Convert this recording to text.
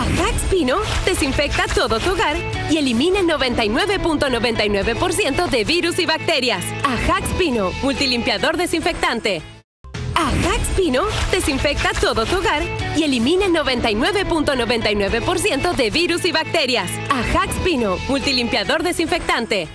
Ajax Pino desinfecta todo tu hogar y elimina 99.99% de virus y bacterias. Ajax Pino, multilimpiador desinfectante. Ajax Pino desinfecta todo tu hogar y elimina 99.99% de virus y bacterias. Ajax Pino, multilimpiador desinfectante.